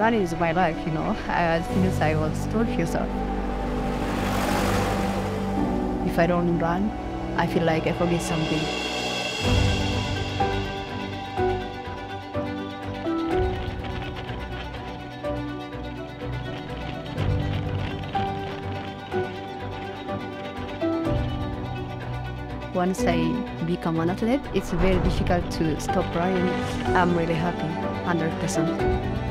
that is my life, you know, as since I was told years so. If I don't run, I feel like I forget something. Once I become an athlete, it's very difficult to stop running. I'm really happy, 100%.